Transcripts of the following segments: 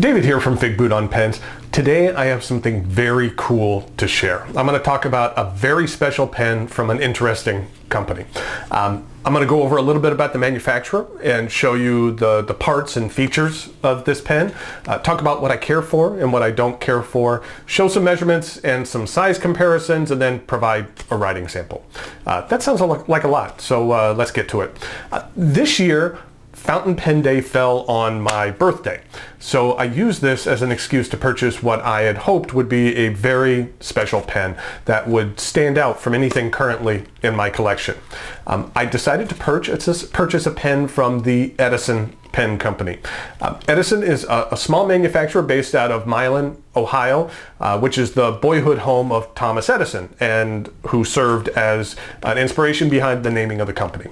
David here from Figboot on Pens. Today I have something very cool to share. I'm going to talk about a very special pen from an interesting company. Um, I'm going to go over a little bit about the manufacturer and show you the, the parts and features of this pen, uh, talk about what I care for and what I don't care for, show some measurements and some size comparisons, and then provide a writing sample. Uh, that sounds like a lot, so uh, let's get to it. Uh, this year, Fountain Pen Day fell on my birthday. So I used this as an excuse to purchase what I had hoped would be a very special pen that would stand out from anything currently in my collection. Um, I decided to purchase, purchase a pen from the Edison Pen Company. Uh, Edison is a, a, small manufacturer based out of Milan, Ohio, uh, which is the boyhood home of Thomas Edison and who served as an inspiration behind the naming of the company.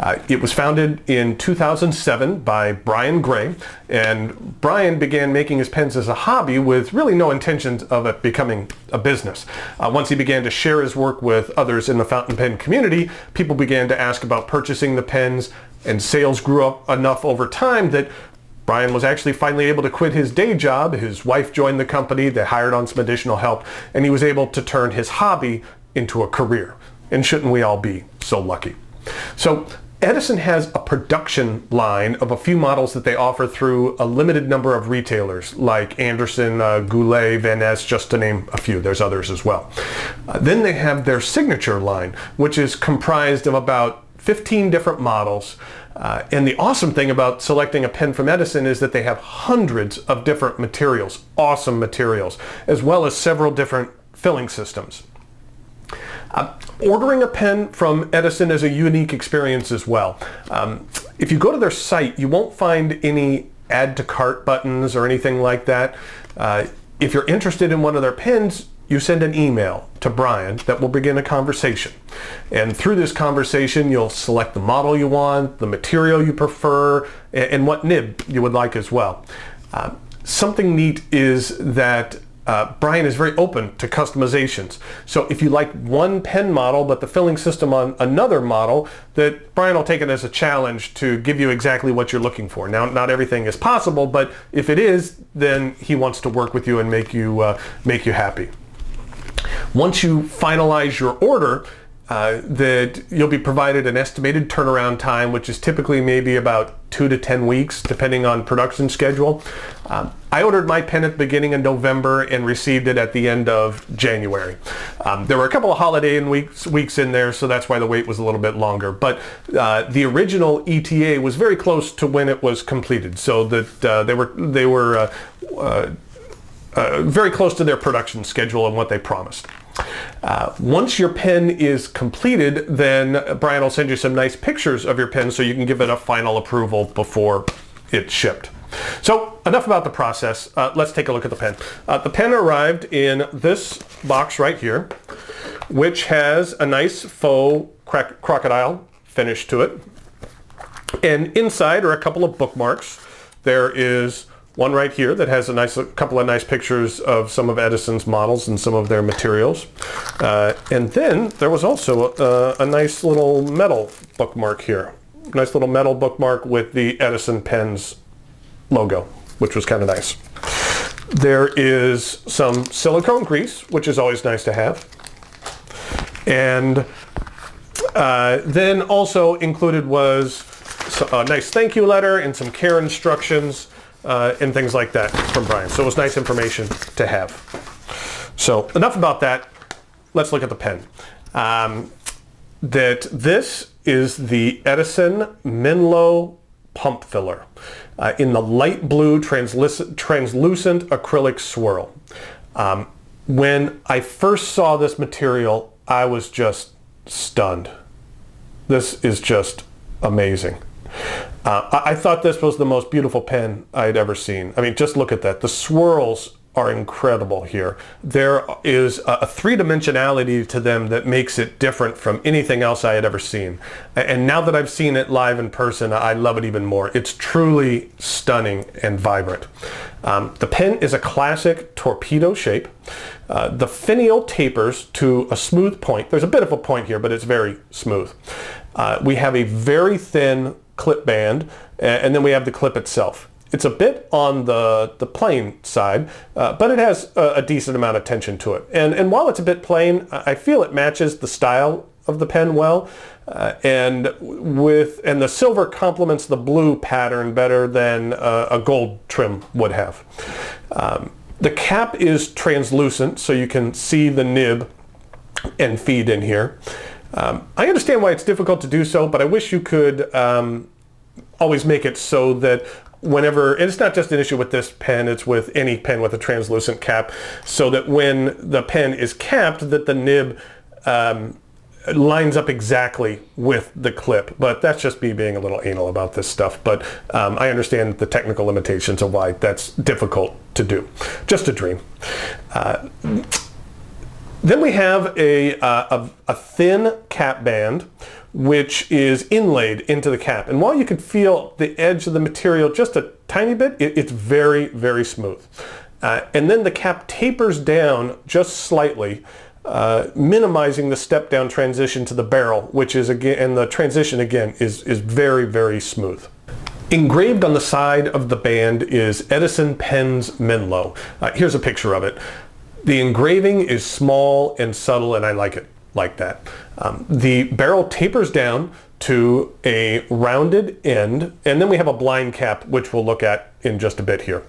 Uh, it was founded in 2007 by Brian Gray and Brian began making his pens as a hobby with really no intentions of it becoming a business. Uh, once he began to share his work with others in the fountain pen community, people began to ask about purchasing the pens, and sales grew up enough over time that Brian was actually finally able to quit his day job. His wife joined the company. They hired on some additional help, and he was able to turn his hobby into a career. And shouldn't we all be so lucky? So Edison has a production line of a few models that they offer through a limited number of retailers like Anderson, uh, Goulet, Van Ness, just to name a few. There's others as well. Uh, then they have their signature line, which is comprised of about 15 different models. Uh, and the awesome thing about selecting a pen from Edison is that they have hundreds of different materials, awesome materials, as well as several different filling systems. Uh, ordering a pen from Edison is a unique experience as well. Um, if you go to their site, you won't find any add to cart buttons or anything like that. Uh, if you're interested in one of their pens, you send an email to Brian that will begin a conversation. And through this conversation, you'll select the model you want, the material you prefer, and, what nib you would like as well. Uh, something neat is that uh, Brian is very open to customizations. So if you like one pen model but the filling system on another model, that Brian will take it as a challenge to give you exactly what you're looking for. Now, not everything is possible, but if it is, then he wants to work with you and make you uh, make you happy. Once you finalize your order, uh, that you'll be provided an estimated turnaround time, which is typically maybe about two to 10 weeks, depending on production schedule. Um, I ordered my pen at the beginning of November and received it at the end of January. Um, there were a couple of holiday weeks, weeks in there, so that's why the wait was a little bit longer. But uh, the original ETA was very close to when it was completed, so that uh, they were they were uh, uh, uh, very close to their production schedule and what they promised. Uh, once your pen is completed, then Brian will send you some nice pictures of your pen so you can give it a final approval before it's shipped. So enough about the process. Uh, let's take a look at the pen. Uh, the pen arrived in this box right here, which has a nice faux crocodile finish to it. And inside are a couple of bookmarks. There is one right here that has a nice a couple of nice pictures of some of Edison's models and some of their materials. Uh, and then there was also a, a, nice little metal bookmark here. Nice little metal bookmark with the Edison pens logo, which was kind of nice. There is some silicone grease, which is always nice to have. And uh, then also included was a nice thank you letter and some care instructions uh, and things like that from Brian. So it was nice information to have. So enough about that. Let's look at the pen. Um, that this is the Edison Menlo pump filler uh, in the light blue translucent, translucent acrylic swirl. Um, when I first saw this material, I was just stunned. This is just amazing. Uh, I, I thought this was the most beautiful pen I'd ever seen. I mean, just look at that. The swirls are incredible here. There is a three-dimensionality to them that makes it different from anything else I had ever seen. And now that I've seen it live in person, I love it even more. It's truly stunning and vibrant. Um, the pen is a classic torpedo shape. Uh, the finial tapers to a smooth point. There's a bit of a point here, but it's very smooth. Uh, we have a very thin clip band, and then we have the clip itself. it's a bit on the, the plain side, uh, but it has a, a, decent amount of tension to it. And, and while it's a bit plain, I feel it matches the style of the pen well. Uh, and with and the silver complements the blue pattern better than uh, a gold trim would have. Um, the cap is translucent, so you can see the nib and feed in here. Um, I understand why it's difficult to do so, but I wish you could um, always make it so that whenever, and it's not just an issue with this pen, it's with any pen with a translucent cap, so that when the pen is capped, that the nib um, lines up exactly with the clip. But that's just me being a little anal about this stuff. But um, I understand the technical limitations of why that's difficult to do. Just a dream. Uh, then we have a, uh, a, a, thin cap band which is inlaid into the cap. And while you can feel the edge of the material just a tiny bit, it, it's very, very smooth. Uh, and then the cap tapers down just slightly, uh, minimizing the step down transition to the barrel, which is again, and the transition again is, is very, very smooth. Engraved on the side of the band is Edison Pens Menlo. Uh, here's a picture of it. The engraving is small and subtle and I like it like that. Um, the barrel tapers down to a rounded end and then we have a blind cap which we'll look at in just a bit here.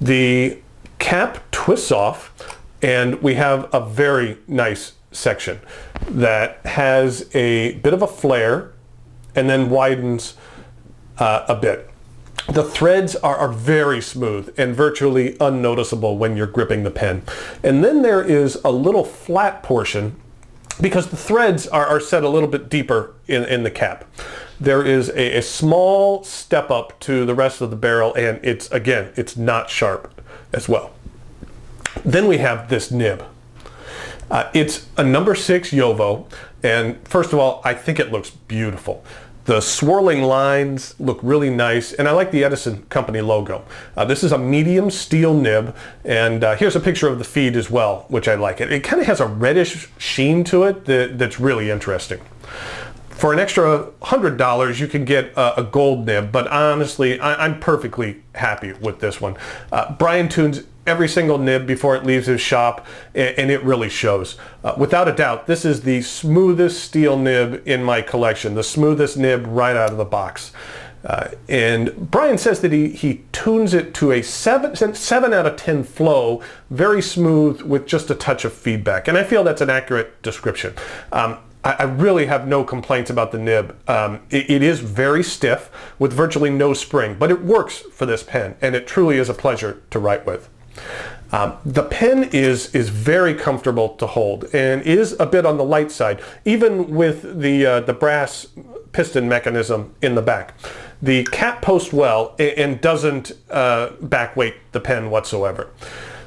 The cap twists off and we have a very nice section that has a bit of a flare and then widens uh, a bit. The threads are, are, very smooth and virtually unnoticeable when you're gripping the pen. And then there is a little flat portion because the threads are, are set a little bit deeper in, in the cap. There is a, a small step up to the rest of the barrel and it's, again, it's not sharp as well. Then we have this nib. Uh, it's a number six JoWo, and first of all, I think it looks beautiful. The swirling lines look really nice, and I like the Edison Company logo. Uh, this is a medium steel nib, and uh, here's a picture of the feed as well, which I like. It, it kind of has a reddish sheen to it that, that's really interesting. For an extra $100, you can get a, a gold nib, but honestly, I, am perfectly happy with this one. Uh, Brian tunes every single nib before it leaves his shop and it really shows. Uh, without a doubt, this is the smoothest steel nib in my collection, the smoothest nib right out of the box. Uh, and Brian says that he, he tunes it to a 7, 7 out of 10 flow, very smooth with just a touch of feedback. And I feel that's an accurate description. Um, I, really have no complaints about the nib. Um, it, it is very stiff with virtually no spring, but it works for this pen and it truly is a pleasure to write with. Um, the pen is is very comfortable to hold and is a bit on the light side, even with the uh, the brass piston mechanism in the back. The cap posts well and doesn't uh, backweight the pen whatsoever.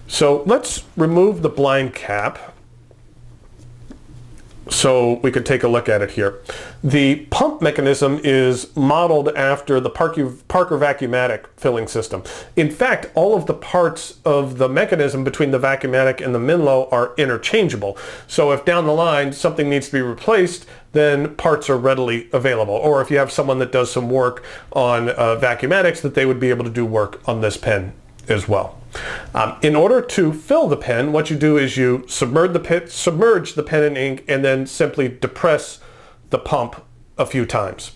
So let's remove the blind cap so we could take a look at it here. The pump mechanism is modeled after the Parker, Parker Vacuumatic filling system. In fact, all of the parts of the mechanism between the Vacuumatic and the Menlo are interchangeable. So if down the line something needs to be replaced, then parts are readily available. Or if you have someone that does some work on uh, Vacuumatics, that they would be able to do work on this pen as well. Um, in order to fill the pen, what you do is you submerge the, pen, submerge the pen in ink and then simply depress the pump a few times.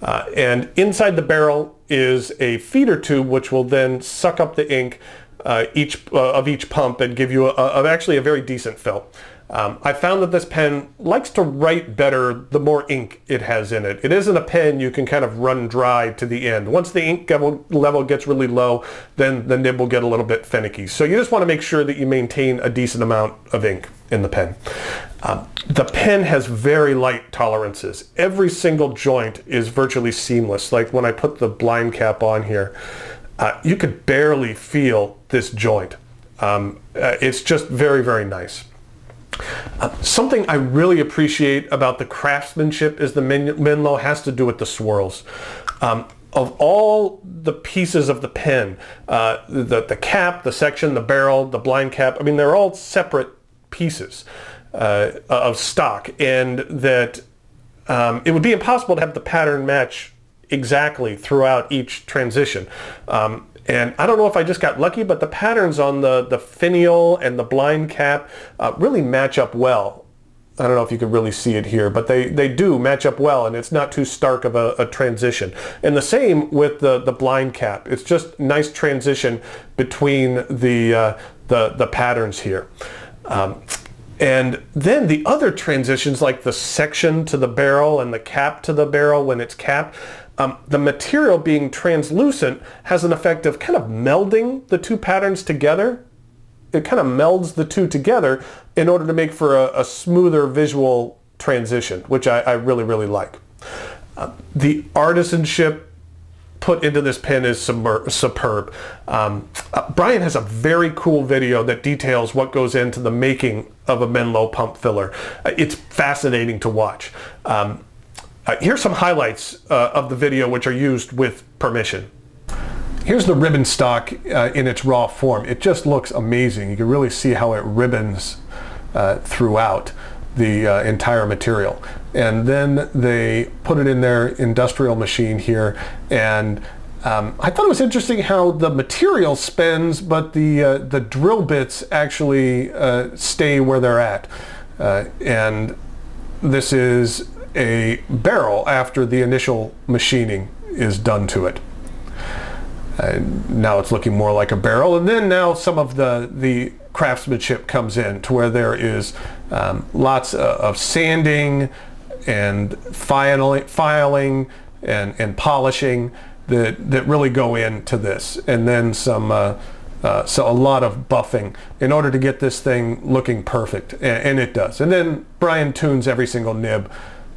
Uh, and inside the barrel is a feeder tube which will then suck up the ink uh, each uh, of each pump and give you a, a, actually a very decent fill. Um, I found that this pen likes to write better the more ink it has in it. It isn't a pen you can kind of run dry to the end. Once the ink level gets really low, then the nib will get a little bit finicky. So you just want to make sure that you maintain a decent amount of ink in the pen. Um, the pen has very light tolerances. Every single joint is virtually seamless. Like when I put the blind cap on here, uh, you could barely feel this joint. Um, uh, it's just very, very nice. Uh, something I really appreciate about the craftsmanship is the Menlo has to do with the swirls. Um, of all the pieces of the pen, uh, the, the cap, the section, the barrel, the blind cap, I mean, they're all separate pieces uh, of stock and that um, it would be impossible to have the pattern match exactly throughout each transition. Um, And I don't know if I just got lucky, but the patterns on the, the finial and the blind cap uh, really match up well. I don't know if you can really see it here, but they, they do match up well and it's not too stark of a, a transition. And the same with the, the blind cap. It's just nice transition between the, uh, the, the patterns here. Um, and then the other transitions like the section to the barrel and the cap to the barrel when it's capped, um, the material being translucent has an effect of kind of melding the two patterns together. It kind of melds the two together in order to make for a, a smoother visual transition, which I, I really, really like. Uh, the artisanship put into this pen is superb. Um, uh, Brian has a very cool video that details what goes into the making of a Menlo pump filler. Uh, it's fascinating to watch. Um, uh, here's some highlights uh, of the video which are used with permission. Here's the ribbon stock uh, in its raw form. It just looks amazing. You can really see how it ribbons uh, throughout the uh, entire material. And then they put it in their industrial machine here and um, I thought it was interesting how the material spends, but the uh, the drill bits actually uh, stay where they're at. Uh, and this is a barrel after the initial machining is done to it. And now it's looking more like a barrel, and then now some of the the craftsmanship comes in to where there is um, lots of sanding and filing, filing and, and polishing that, that really go into this. And then some, uh, uh, so a lot of buffing in order to get this thing looking perfect. And, and it does. And then Brian tunes every single nib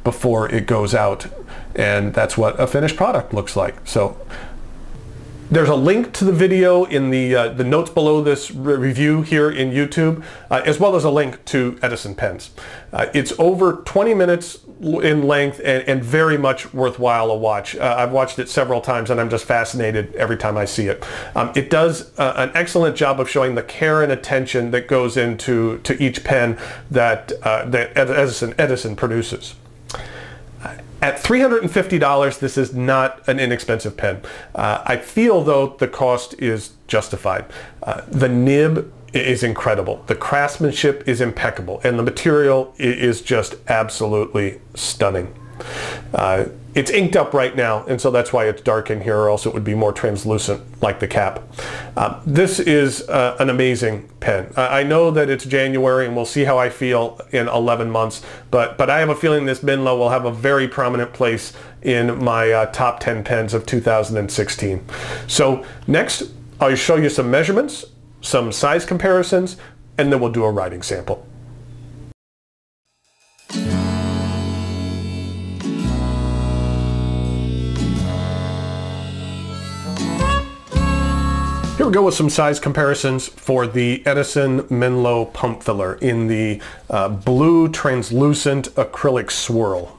before it goes out. And that's what a finished product looks like. So there's a link to the video in the, uh, the notes below this re review here in YouTube, uh, as well as a link to Edison pens. Uh, it's over 20 minutes in length and, and very much worthwhile a watch. Uh, I've watched it several times and I'm just fascinated every time I see it. Um, it does uh, an excellent job of showing the care and attention that goes into to each pen that, uh, that Edison, Edison produces. At $350, this is not an inexpensive pen. Uh, I feel, though, the cost is justified. Uh, the nib is incredible. The craftsmanship is impeccable, and the material is just absolutely stunning. Uh, it's inked up right now, and so that's why it's dark in here, or else it would be more translucent like the cap. Uh, this is uh, an amazing pen. I know that it's January, and we'll see how I feel in 11 months, but, but I have a feeling this Menlo will have a very prominent place in my uh, top 10 pens of 2016. So next, I'll show you some measurements, some size comparisons, and then we'll do a writing sample. Here we go with some size comparisons for the Edison Menlo pump filler in the uh, blue translucent acrylic swirl.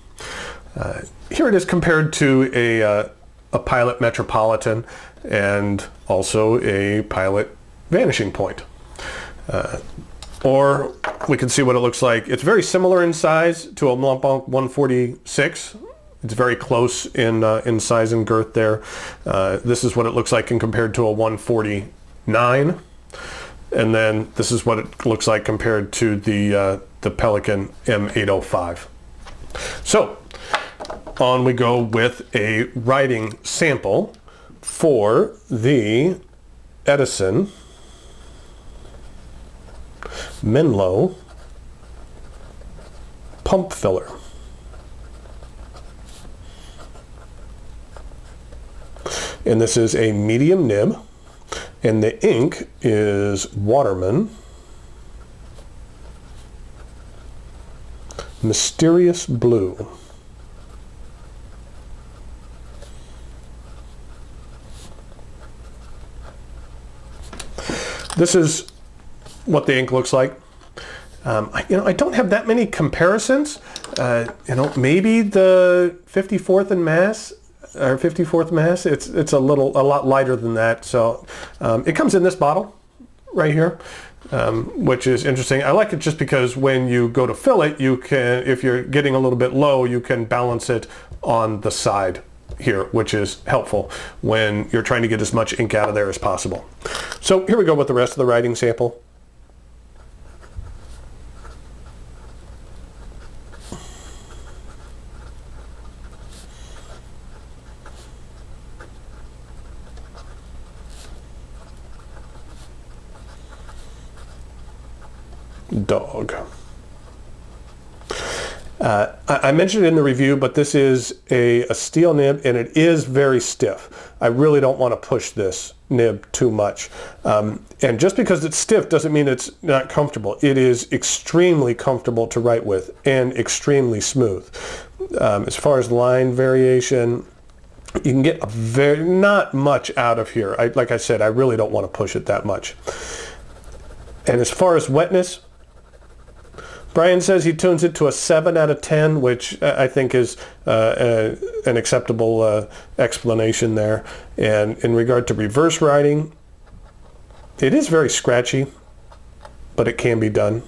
Uh, here it is compared to a, uh, a Pilot Metropolitan and also a Pilot Vanishing Point. Uh, or we can see what it looks like. It's very similar in size to a Blancpain 146 it's very close in, uh, in size and girth there. Uh, this is what it looks like in compared to a 149. And then this is what it looks like compared to the, uh, the Pelikan M805. So on we go with a writing sample for the Edison Menlo pump filler. And this is a medium nib and the ink is Waterman Mysterious Blue. This is what the ink looks like. Um, I, you know, I don't have that many comparisons. Uh, you know, maybe the 54th and Mass our 54th Mass. It's it's a little a lot lighter than that. So um, it comes in this bottle right here, um, which is interesting. I like it just because when you go to fill it, you can if you're getting a little bit low, you can balance it on the side here, which is helpful when you're trying to get as much ink out of there as possible. So here we go with the rest of the writing sample. Dog. Uh, I, I, mentioned it in the review, but this is a, a, steel nib and it is very stiff. I really don't want to push this nib too much. Um, and just because it's stiff doesn't mean it's not comfortable. It is extremely comfortable to write with and extremely smooth. Um, as far as line variation, you can get a very not much out of here. I, like I said, I really don't want to push it that much. And as far as wetness, Brian says he tunes it to a 7 out of 10, which I think is uh, a, an acceptable uh, explanation there. And in regard to reverse writing, it is very scratchy, but it can be done.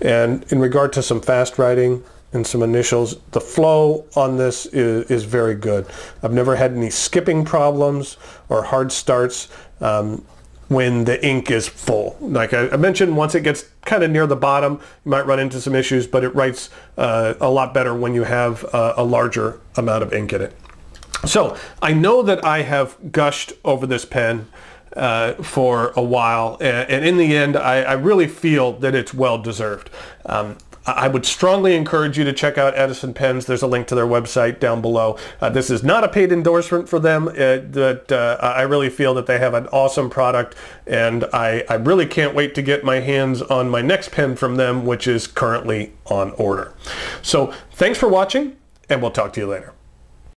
And in regard to some fast writing and some initials, the flow on this is, is very good. I've never had any skipping problems or hard starts. Um, when the ink is full. Like I, mentioned, once it gets kind of near the bottom, you might run into some issues, but it writes uh, a lot better when you have uh, a larger amount of ink in it. So I know that I have gushed over this pen uh, for a while, and, and in the end, I, I, really feel that it's well deserved. Um, I would strongly encourage you to check out Edison Pens. There's a link to their website down below. Uh, this is not a paid endorsement for them, uh, but uh, I really feel that they have an awesome product, and I, I really can't wait to get my hands on my next pen from them, which is currently on order. So thanks for watching, and we'll talk to you later.